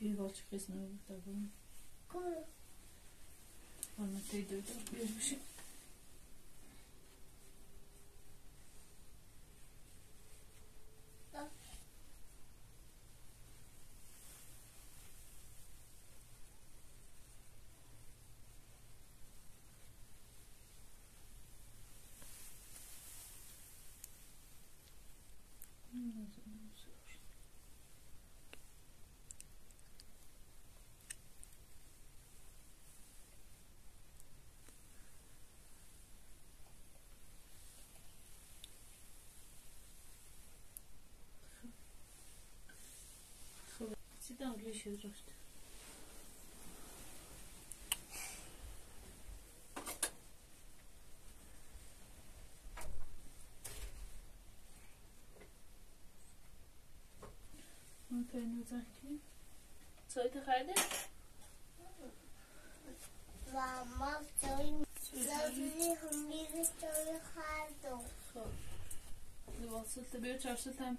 Bir balçık resmi olur da bunu. Onu teyde ödüm. Görmüşüm. Ты там ключи просто. Wat eh, ben je het eigenlijk nu? Zou je te gaan? Mama, zou je niet gaan doen? Zo. Wat is het? De beurt zou het aan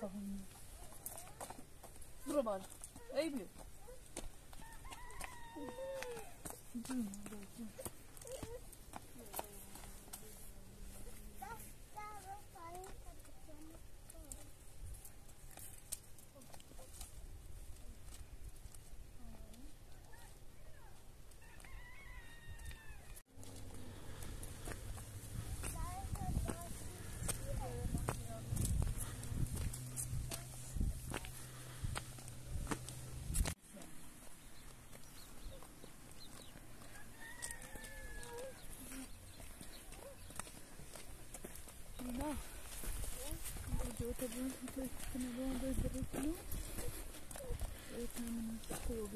kafamı. Bura bari. Eğiliyor. Dur, dur, dur. вот одну точку на воду зарыклю. Вот нам на школу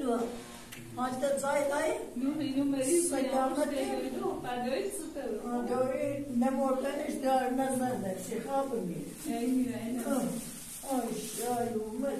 dua. Hasta zai lai. Nu, nu meri. Să cheamă te. Adoi super. Adoi ne mortan işte nazarda. Şihabı mi? Aynen. Ay, ay, umar.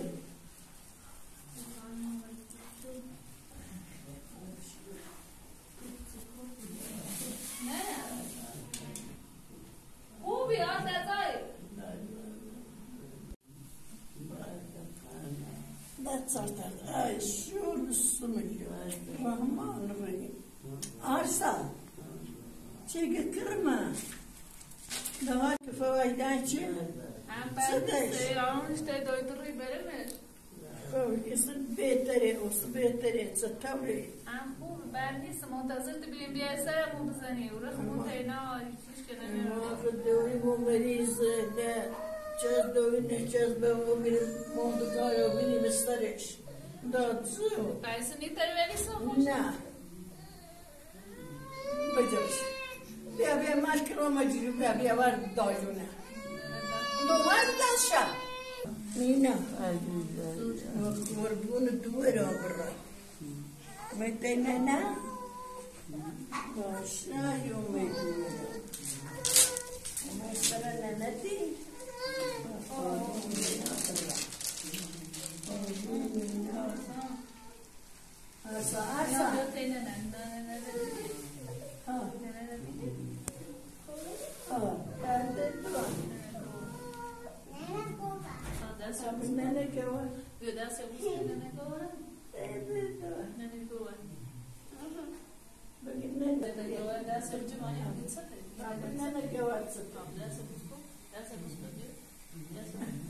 ستوری Hem bu ben نیستم منتظر ببینیم بیا سرمون بزنی. و رخمون تینا هیچ که نمیرم ما دوری مو مریض ده چز دوری نه چز به مو میرم موند کارو بینیم استرش داد زو Ben seni tervenisem hoş. نه. بجوش بیا بیا مال کرو مجرو بیا بیا ور داجونه دوار داشا مینا. قربون دور آبرا میتینه متننا باشنا يومي مثلا ننتي أسا أسا Yo da se busca en la That's a good problem. That's a good problem. That's a good problem.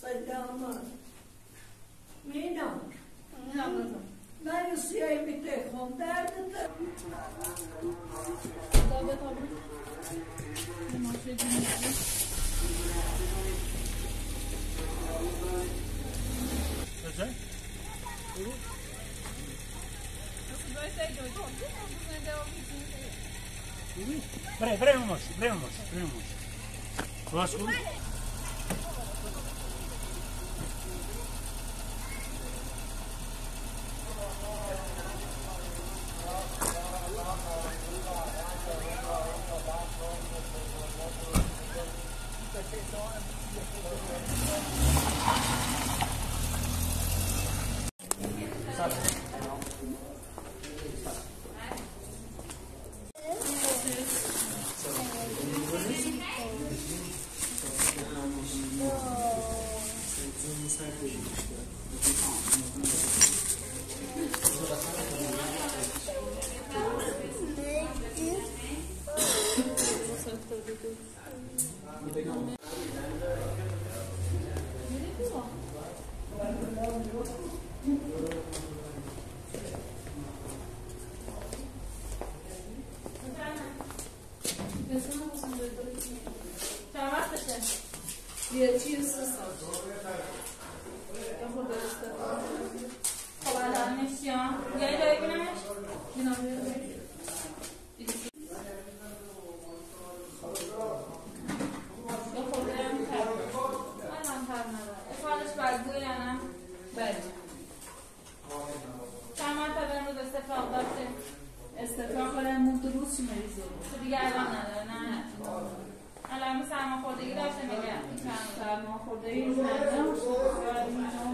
Selam. Minam. Anladım. não não bir tek gönderdim de. Tabii tabii. Güzel. Peraí, peraí, moço, peraí, moço, peraí, moço. Gosto. Guiana, Belgio. بله. چند مرتبه رو استفاق داشته استفاق کنم موند روز مریضه تو خب دیگه الان نداره نه. نه الان سرما خوردگی داشته میگم سرما خوردگی نه نه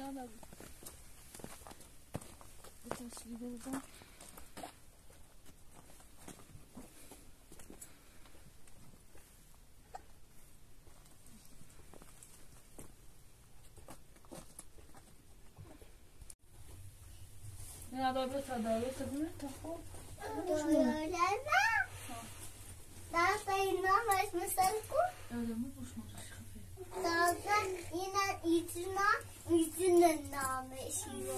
silahı lazım. Bir taş gidelim. надо обратно Öyle mi? Boş mu? Dağdan inen itina itna itna nameshiyo.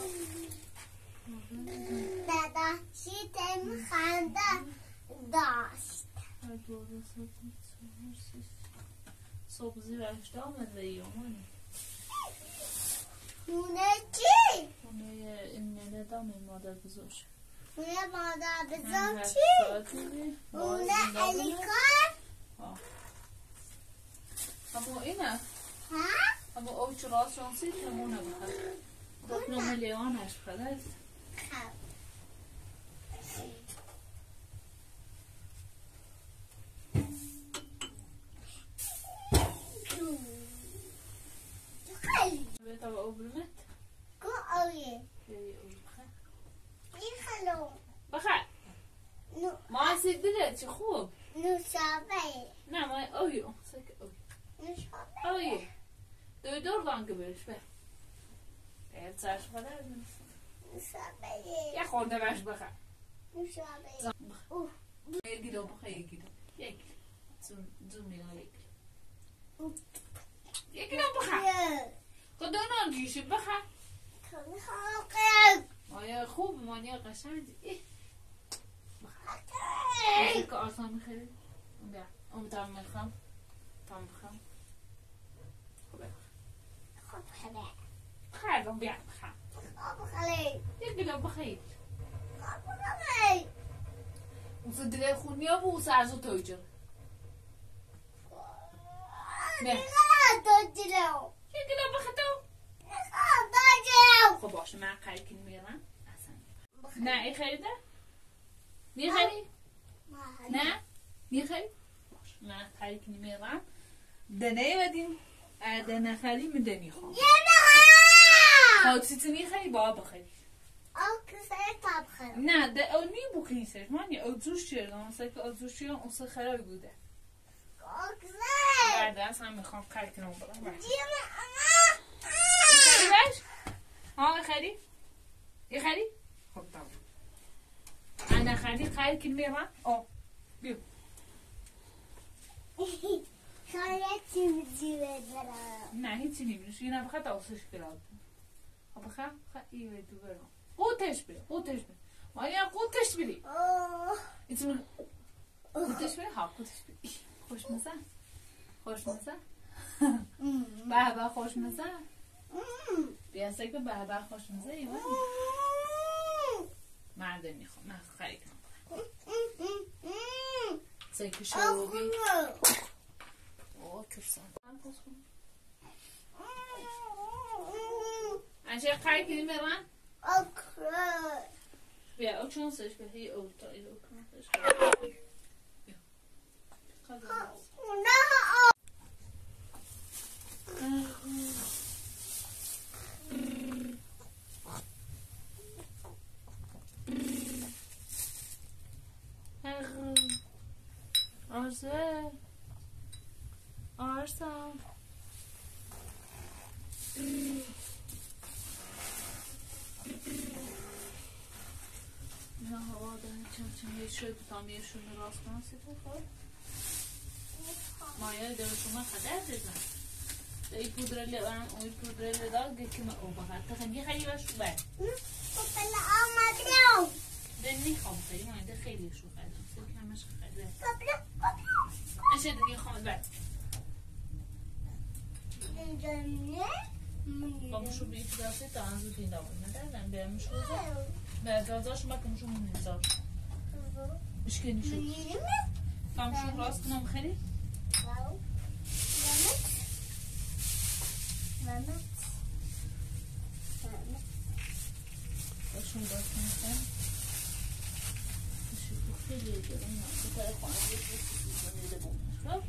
Dada shitem khanda داشت زیر هشت آمده ایامانی خونه چی؟ خونه این ننه دام این مادر بزرش خونه مادر بزن چی؟ خونه الیکار؟ اما اینه ها؟ اما او چرا شانسی تمونه بخد دکنم لیوانش بخد خب خیلی بیتا با او برمت کو آیه بیایی او بخد این خلو بخد نو ما خوب نوشابه نه ما اویو سک اوی دوی دور وانگه برش به بیت سرش بخد نوشابه یه خورده بش بخد نوشابه اوه یکی دو بخد یکی دو یکی زوم زوم نگاه یکی یکی دو بخد یه خدا نانجیشه بخد کنی خاقم آیا خوب مانی قشنگ ای خاقم که آسان می‌خوری بیا اون تام می‌خوام تام می‌خوام خله خردم بیا بخوام خب خله یکی دو بخیر خب خله اون فدره خونی ها بو سرزو تویجر نه. نه دادلو یکی دو بخطو خب دادلو خب باشه من خرید کنی میرم اصلا نه. ای خریده می‌خری نه می‌خری باشه من خرید کنی میرم دنه بدیم. دنه خری میدنی خوام یه نه خاطیت می‌خری با بخری تاب خله نه ده او نی بو کلیسش من یه اوزوش چیه؟ مثلا که اوزوش چیه؟ اون سه خرابی بوده. او کسه بعد اصلا می‌خوام خرید کنم می‌خری بش ها می‌خری یه خری؟ خب تمام. انا نه هیچی نمیشه یه نبخه داستش برام خب بخه خیلی دو برام قوتش بره قوتش بره. ما یه قوتش بری. اوه. اسم قوتش بره؟ ها قوتش بری. خوش مزه خوش مزه به به خوش مزه بیا سکه به به خوش مزه ایوان مرده می‌خوام. من otursan. En zeg, ga ik niet meer aan? Ja, ook soms is bij hier ook. Dat is ook. Ja. Ga? آرسا نه هوا داره چند چند یه شوی بتام یه شوی راست کنم سیتا خواهد مایه داره شما خدر بزن ای پودر لیوان اوی پودر لیوان گه ما او بخد تخنی خیلی باش بر کپل آمدم ده نیخوام خیلی مایده خیلی شو خدم سیتا همش خدر کپل کپل اشه دیگه خواهم بر اینجا نه با مشو بی دسته تا انزو دینا بود ندارم بیام مشو به دازاش ما که مشو من نزار مشکلی شد کام شو راست کنم خیلی باشون راست کنم خیلی مشو خیلی دیگه نه بتره خانه دیگه دیگه بومش خب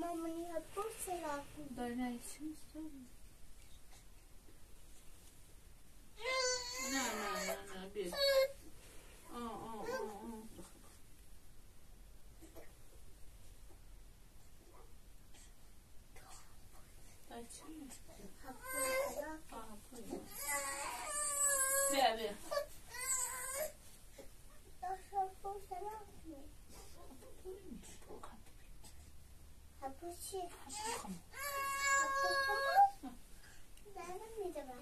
Mama nie hat Busse laufen. Deine ist Na, na, na, na, bir. Aa, aa, aa. Açın mı? Aa, koyun. Ver, ver. Das hat Busse laufen. 아버지. 아빠 나는 믿어봐.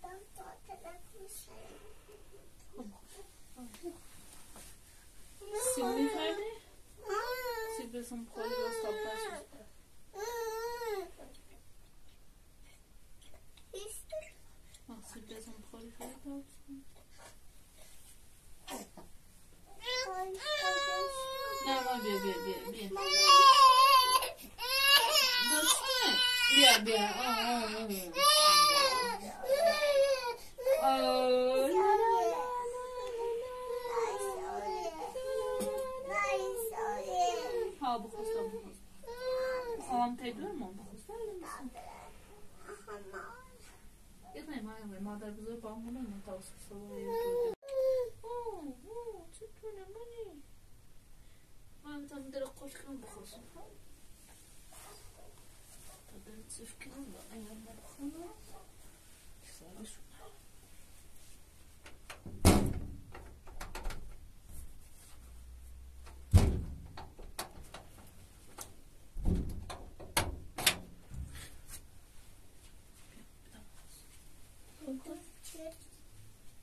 난또 어떻게 Se? Se bezim qo'lga stoplashish. Ach, sie bezim. Ne var bir bir bir bir. Dursun. Bir bir. Ha bu kızlar bu kız. Alam tekrar mı? Bu kızlar mı? Я знаю, моя мать, мать, обзор, по-моему, там, تندير قوش كيلو بخوص تقدر تسيف كيلو بقايا مرخونة شو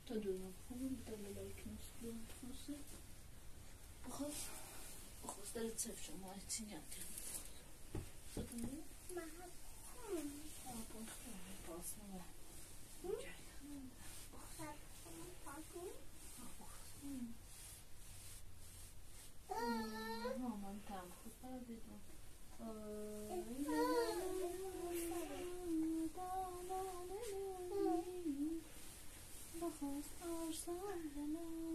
T'as de la canne, t'as de l'enfant. Bref. 这什么新疆的？妈，嗯，我不是来告诉你，嗯，我还他们发工，嗯，嗯，我们干活的这种，呃。红色山的路。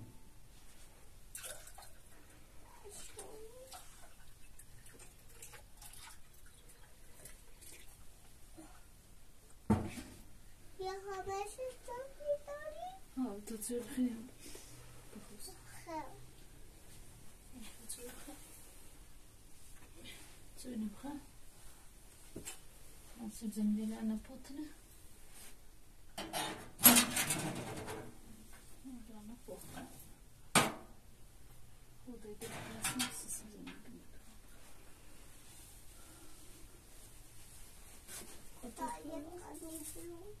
to zurücknehmen. Zurücknehmen. Kannst du den? Thank you.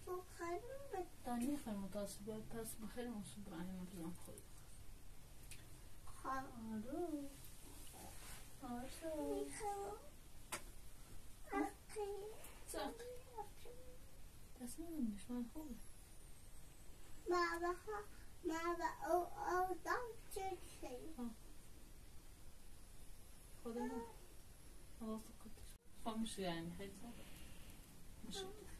نه تاسو باید تاسو به خیلی مصوب به رو بزن خود آرو آرو دست میدم دشمن خوبه ما بخوا ما با او او دام چرکی خدا نه یعنی خیلی مشکل